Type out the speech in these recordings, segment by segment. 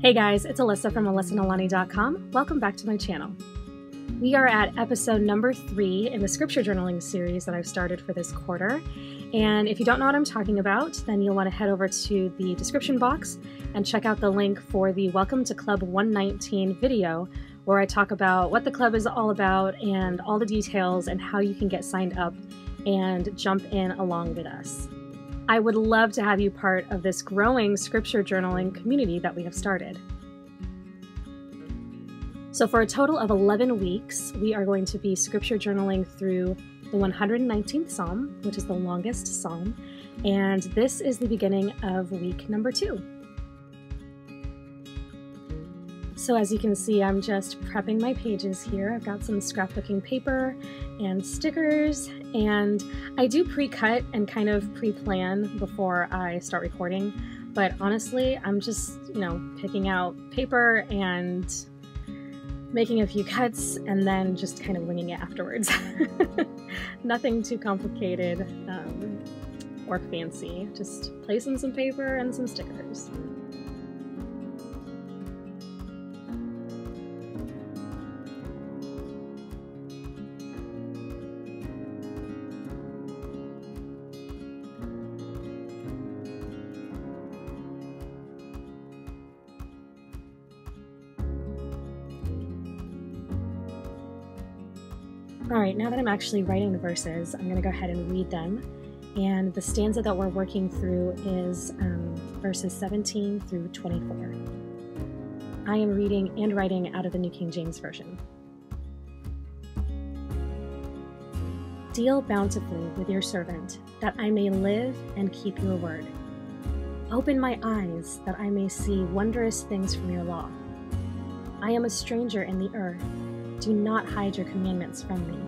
Hey guys, it's Elyssa from ElyssaNalani.com. Welcome back to my channel. We are at episode number three in the scripture journaling series that I've started for this quarter. And if you don't know what I'm talking about, then you'll want to head over to the description box and check out the link for the Welcome to Club 119 video, where I talk about what the club is all about and all the details and how you can get signed up and jump in along with us. I would love to have you part of this growing scripture journaling community that we have started. So, for a total of 11 weeks, we are going to be scripture journaling through the 119th Psalm, which is the longest psalm, and this is the beginning of week number two. So as you can see, I'm just prepping my pages here. I've got some scrapbooking paper and stickers, and I do pre-cut and kind of pre-plan before I start recording. But honestly, I'm just, you know, picking out paper and making a few cuts and then just kind of winging it afterwards. Nothing too complicated um, or fancy, just placing some paper and some stickers. All right, now that I'm actually writing the verses, I'm going to go ahead and read them. And the stanza that we're working through is um, verses 17 through 24. I am reading and writing out of the New King James Version. Deal bountifully with your servant, that I may live and keep your word. Open my eyes, that I may see wondrous things from your law. I am a stranger in the earth do not hide your commandments from me.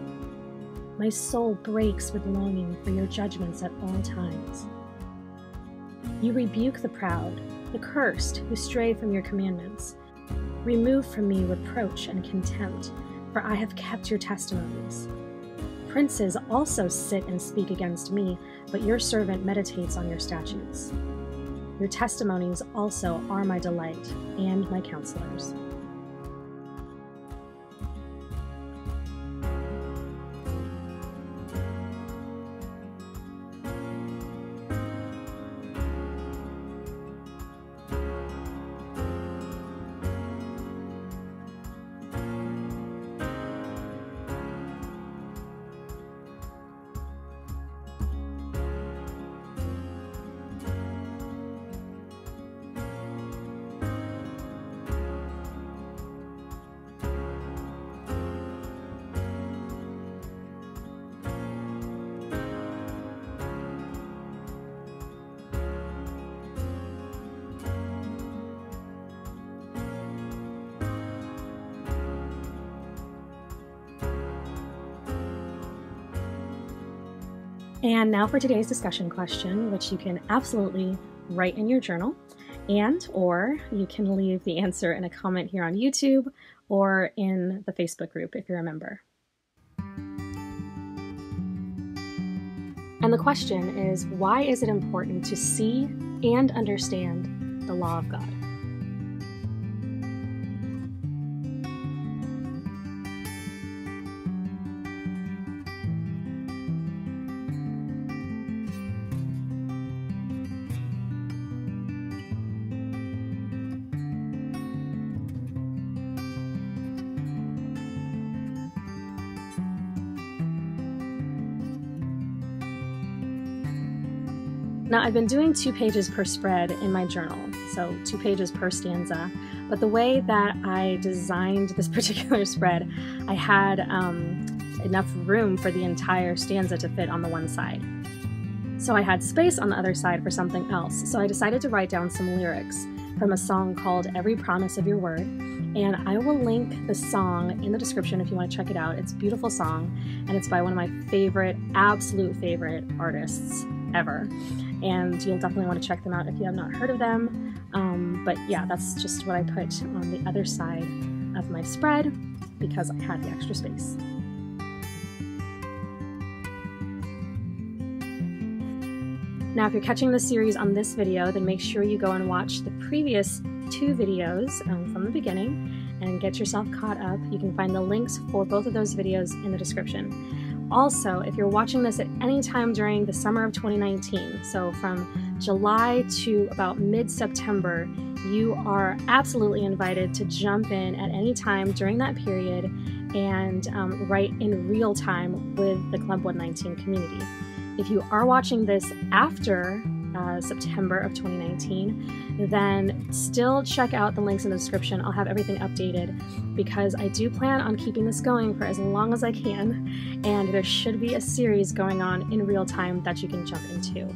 My soul breaks with longing for your judgments at all times. You rebuke the proud, the cursed who stray from your commandments. Remove from me reproach and contempt, for I have kept your testimonies. Princes also sit and speak against me, but your servant meditates on your statutes. Your testimonies also are my delight and my counselors. And now for today's discussion question, which you can absolutely write in your journal and or you can leave the answer in a comment here on YouTube or in the Facebook group if you're a member. And the question is why is it important to see and understand the law of God? Now, I've been doing two pages per spread in my journal, so two pages per stanza. But the way that I designed this particular spread, I had um, enough room for the entire stanza to fit on the one side. So I had space on the other side for something else. So I decided to write down some lyrics from a song called Every Promise of Your Word. And I will link the song in the description if you want to check it out. It's a beautiful song, and it's by one of my favorite, absolute favorite artists ever and you'll definitely want to check them out if you have not heard of them. Um, but yeah, that's just what I put on the other side of my spread because I had the extra space. Now, if you're catching the series on this video, then make sure you go and watch the previous two videos um, from the beginning and get yourself caught up. You can find the links for both of those videos in the description. Also, if you're watching this at any time during the summer of 2019, so from July to about mid September, you are absolutely invited to jump in at any time during that period and um, write in real time with the Club 119 community. If you are watching this after uh, September of 2019, then still check out the links in the description. I'll have everything updated because I do plan on keeping this going for as long as I can, and there should be a series going on in real time that you can jump into.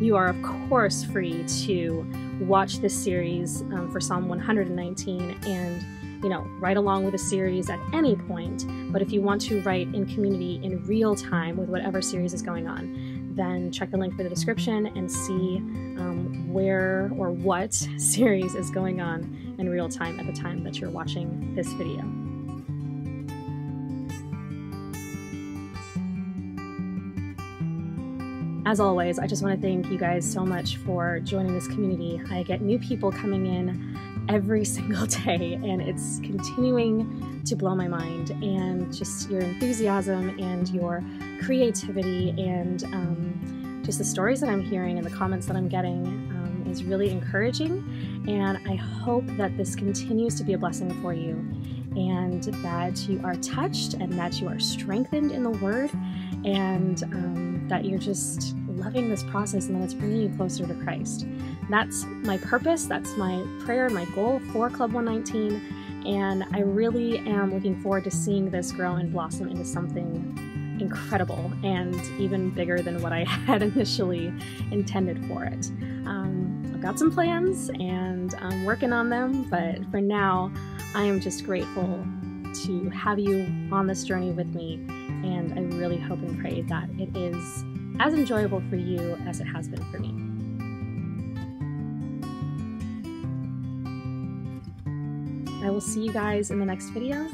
You are, of course, free to watch this series um, for Psalm 119 and you know, write along with a series at any point. But if you want to write in community in real time with whatever series is going on, then check the link for the description and see um, where or what series is going on in real time at the time that you're watching this video. As always, I just want to thank you guys so much for joining this community. I get new people coming in every single day, and it's continuing to blow my mind. And just your enthusiasm and your creativity and um, just the stories that I'm hearing and the comments that I'm getting um, is really encouraging. And I hope that this continues to be a blessing for you and that you are touched and that you are strengthened in the Word and um, that you're just loving this process and that it's bringing you closer to Christ. That's my purpose, that's my prayer, my goal for Club 119, and I really am looking forward to seeing this grow and blossom into something incredible and even bigger than what I had initially intended for it. Um, I've got some plans and I'm working on them, but for now, I am just grateful to have you on this journey with me, and I really hope and pray that it is as enjoyable for you as it has been for me. I will see you guys in the next video.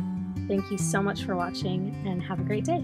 Thank you so much for watching and have a great day.